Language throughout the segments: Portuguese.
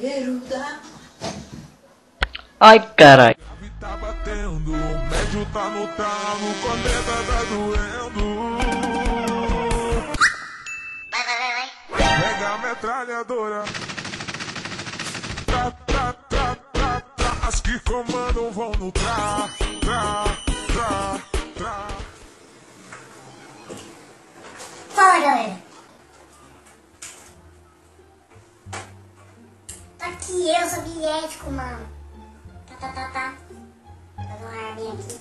cheiro da. Ai, caralho. Tá batendo, o médio tá no talo, condeta tá doendo. Pega a metralhadora. Tra, tra, tra, tra, tra. As que comandam vão no tra, Aqui eu, soviético, mano. Tá, tá, tá, tá. Fazer uma arminha aqui.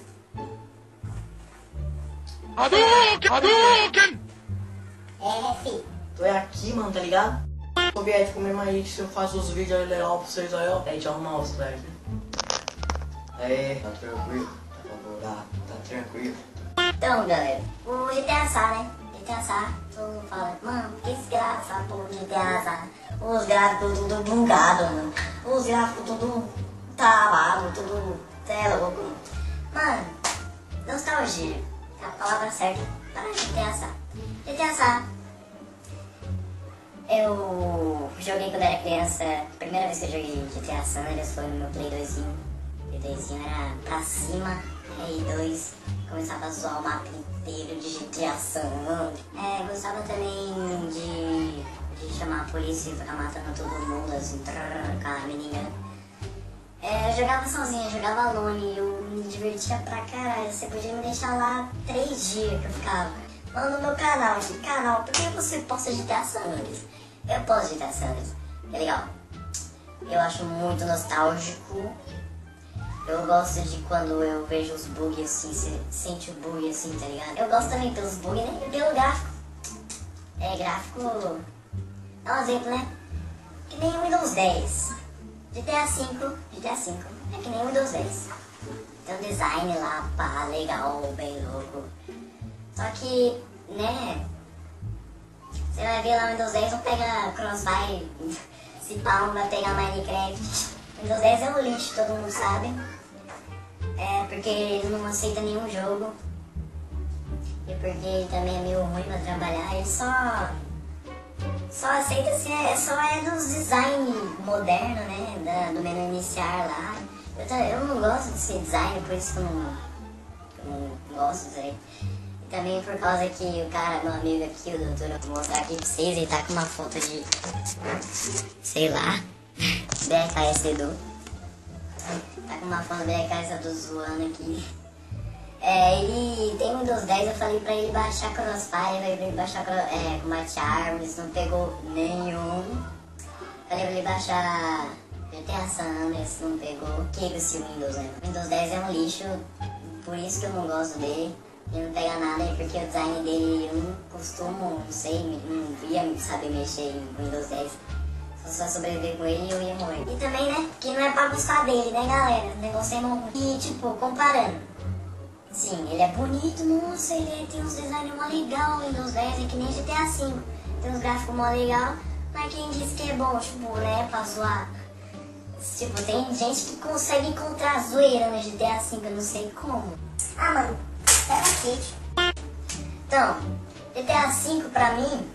É, fi. Tu é aqui, mano, tá ligado? Soviético mesmo aí, que se eu faço os vídeos aí legal pra vocês aí, ó. A gente arrumar os trajes. Aí, tá tranquilo. Tá tá tranquilo. Então, galera, o GTA Sa, né? Sa, todo mundo fala, mano, que desgraça, pô, GTA Sa. Os gráficos tudo bugado, mano. Os gráficos tudo travado, tudo. Cê é louco. Mano, nostalgia. É a palavra certa para GTA Sa. GTA. Eu joguei quando era criança. Primeira vez que eu joguei GTA San Andreas foi no meu Play 2. 2 era pra cima, R2. Começava a zoar o mapa inteiro de San Andreas. É, gostava também de, de chamar a polícia e ficar matando todo mundo, assim, trrr, com a menina. É, eu jogava sozinha, jogava alone, eu me divertia pra caralho. Você podia me deixar lá três dias que eu ficava. Mano, no meu canal, de canal, por que você posta GTA San Andreas? Eu posto GTA San Andreas, é legal. Eu acho muito nostálgico. Eu gosto de quando eu vejo os bugs assim, você sente o bug assim, tá ligado? Eu gosto também pelos bugs, né? E pelo gráfico. É, gráfico. Dá um exemplo, né? Que nem o Windows 10. GTA V, GTA V. É que nem o Windows 10. Tem um design lá, pá, legal, bem louco. Só que, né? Você vai ver lá o Windows 10 não pega Crossfire. Se pá, não vai pegar Minecraft. Windows 10 é um lixo, todo mundo sabe. É porque ele não aceita nenhum jogo. E porque ele também é meio ruim pra trabalhar. Ele só. Só aceita se é. Só é dos design moderno, né? Da, do menu iniciar lá. Eu, eu não gosto desse design, por isso que eu não, eu não gosto disso aí. E também por causa que o cara, meu amigo aqui, o doutor, eu vou mostrar aqui pra vocês, ele tá com uma foto de. Sei lá. BKS Edu. Uma foto do BKS Edu zoando aqui. É, ele tem Windows 10, eu falei pra ele baixar Crossfire, falei pra ele baixar é, Combate Arms, não pegou nenhum. Falei pra ele baixar GTA San Andreas, não pegou. Que esse Windows, né? Windows 10 é um lixo, por isso que eu não gosto dele. Ele não pega nada, é porque o design dele eu não costumo, não sei, não ia saber mexer em Windows 10. Só sobreviver com ele, eu ia morrer. E também, né, que não é pra gostar dele, né, galera? O negócio é bom. E, tipo, comparando. Sim, ele é bonito, nossa, ele tem uns designs mó legal, Windows 10 é que nem GTA V. Tem uns gráficos mó legal, mas quem disse que é bom, tipo, né, pra zoar. Tipo, tem gente que consegue encontrar zoeira no GTA V, eu não sei como. Ah, mano, pega aqui. Então, GTA V pra mim,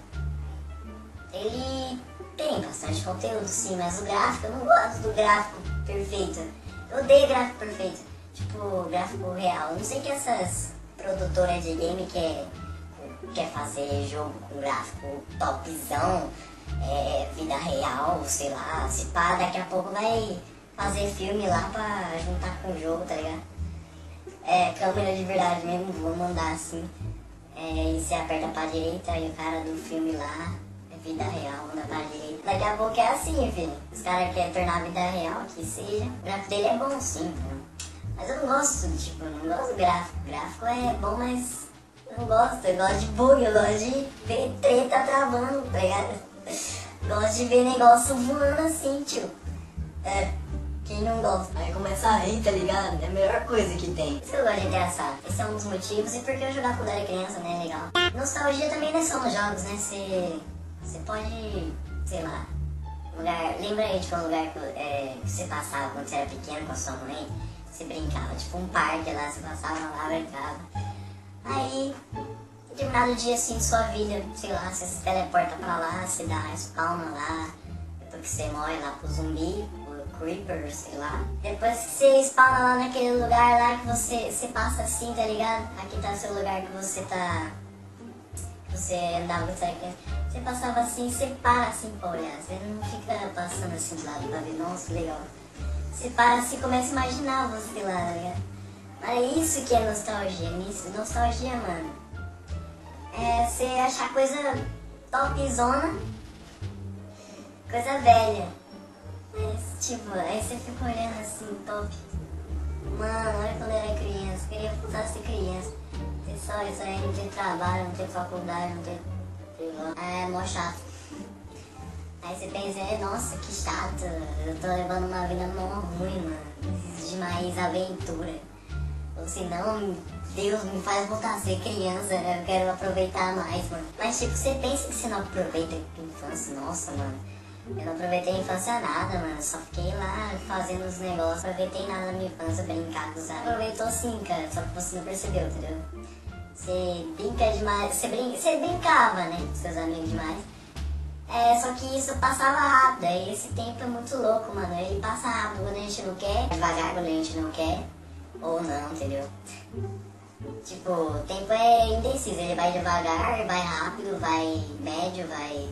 ele tem bastante conteúdo sim, mas o gráfico, eu não gosto do gráfico perfeito. Eu odeio gráfico perfeito. Tipo, gráfico real. Eu não sei que essas produtoras de game quer, quer fazer jogo com gráfico topzão, é, vida real, sei lá. Se pá, daqui a pouco vai fazer filme lá pra juntar com o jogo, tá ligado? É, câmera de verdade mesmo, vou mandar assim. É, e você aperta pra direita e o cara do filme lá, é vida real, manda pra direita. Daqui a pouco é assim, filho. Os caras querem tornar a vida real, que seja. O gráfico dele é bom sim, viu? Mas eu não gosto, tipo, eu não gosto do gráfico. O gráfico é bom, mas eu não gosto. Eu gosto de bug, eu gosto de ver treta travando, tá ligado? Gosto de ver negócio voando assim, tio. É, quem não gosta? Aí começa a rir, tá ligado? É a melhor coisa que tem. Isso que eu gosto de San. Esse é um dos motivos e porque eu jogava quando era criança, né? Legal. Nostalgia também não é só nos jogos, né? Você, você pode, sei lá, lugar. Lembra aí de um lugar que, é, que você passava quando você era pequeno com a sua mãe? Você brincava, tipo um parque lá, você passava lá, brincava. Aí, em determinado dia assim de sua vida, sei lá, você se teleporta pra lá, você dá spawna lá, do que você morre lá pro zumbi, pro creeper, sei lá. Depois que você spawna lá naquele lugar lá que você, você passa assim, tá ligado? Aqui tá o seu lugar que você tá. que você andava com. Você passava assim, você para assim pra olhar. Você não fica passando assim do lado pra ver, nossa, legal. Você para assim e começa a imaginar você lá, tá ligado? Mas é isso que é nostalgia. Nisso- Nostalgia, mano. É você achar coisa topzona, coisa velha. Mas, tipo, aí você fica olhando assim, top. Mano, olha quando eu era criança, queria voltar a ser criança. Só isso aí, não ter trabalho, não ter faculdade, não ter. É mó chato. Aí você pensa, é, nossa, que chato, eu tô levando uma vida mó ruim, mano. Preciso de mais aventura. Ou se não, Deus me faz voltar a ser criança, eu quero aproveitar mais, mano. Mas tipo, você pensa que você não aproveita a infância, nossa, mano. Eu não aproveitei a infância nada, mano. Só fiquei lá fazendo os negócios. Aproveitei nada da minha infância, brincar com os. Aproveitou sim, cara. Só que você não percebeu, entendeu? Você brinca demais. Você, brin... você brincava, né? Com seus amigos demais. É, só que isso passava rápido. Aí esse tempo é muito louco, mano. Ele passa rápido quando a gente não quer, devagar quando a gente não quer. Ou não, entendeu? Tipo, o tempo é indeciso. Ele vai devagar, vai rápido, vai médio, vai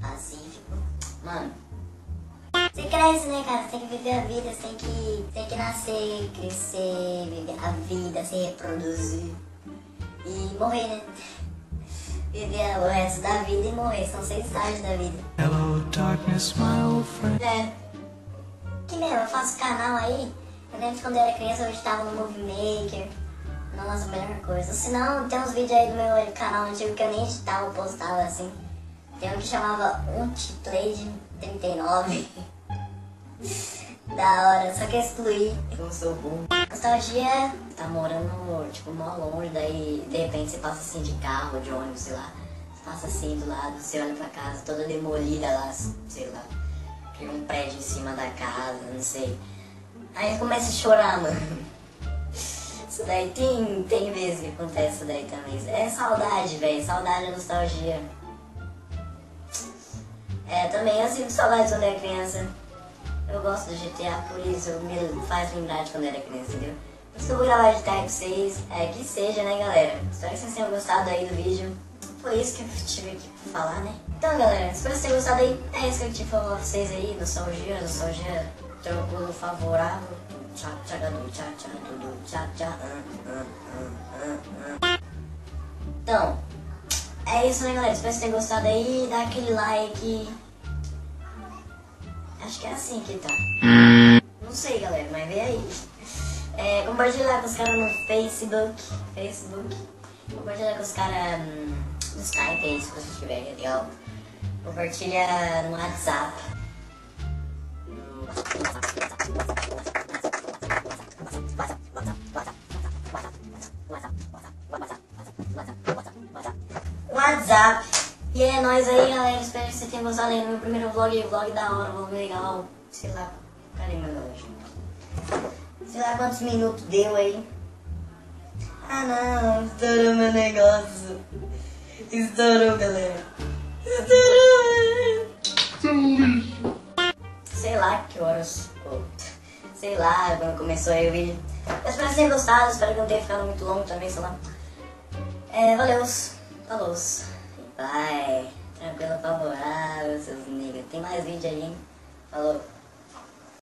pacífico. Mano, você cresce, né, cara? Você tem que viver a vida, você tem que, tem que nascer, crescer, viver a vida, se reproduzir e morrer, né? Viver o resto da vida e morrer. São seis estágios da vida. Hello, darkness, my old friend. É. Que mesmo, eu faço canal aí. Eu lembro que quando eu era criança eu editava no Movie Maker. Nossa, a melhor coisa. Se não, tem uns vídeos aí do meu canal antigo que eu nem editava, postava assim. Tem um que chamava Ultiplay 39. da hora, só que eu excluí. Eu não sou bom. Nostalgia tá morando, tipo, mó longe, daí de repente você passa assim de carro, de ônibus, sei lá. Você passa assim do lado, você olha pra casa toda demolida lá, sei lá. Tem um prédio em cima da casa, não sei. Aí começa a chorar, mano. Isso daí tem, tem vezes que acontece isso daí também. É saudade, velho. Saudade e nostalgia. É, também eu sinto saudade quando era criança. Eu gosto do GTA, por isso me faz lembrar de quando era criança, entendeu? Por isso que eu vou gravar GTA com vocês. É, que seja, né, galera? Espero que vocês tenham gostado aí do vídeo. Foi isso que eu tive que falar, né? Então, galera, espero que vocês tenham gostado aí. É isso que eu tive pra falar pra vocês aí. Nostalgia, nostalgia, tranquilo, favorável. Tchau, tchau, tchau, tchau, tchau, tchau, tchau. Então, é isso, né, galera? Espero que vocês tenham gostado aí. Dá aquele like. Acho que é assim que tá. Não sei, galera, mas vê aí. É, compartilhar com os caras no Facebook. Facebook. Compartilhar com os caras hum, no Skype aí, se você tiver, é legal. Compartilha no WhatsApp. WhatsApp. E é nóis aí, galera. Espero que vocês tenham gostado aí do meu primeiro vlog. Vlog da hora, vlog legal. Sei lá. Cadê meu relógio? Sei lá quantos minutos deu aí. Ah não, estourou meu negócio. Estourou, galera. Estourou. Sei lá que horas. Sei lá, quando começou aí o vídeo. Eu espero que vocês tenham gostado, espero que não tenha ficado muito longo também, sei lá. É, valeu, falou. Vai, tranquilo, favorável, seus negros. Tem mais vídeo aí, hein? Falou.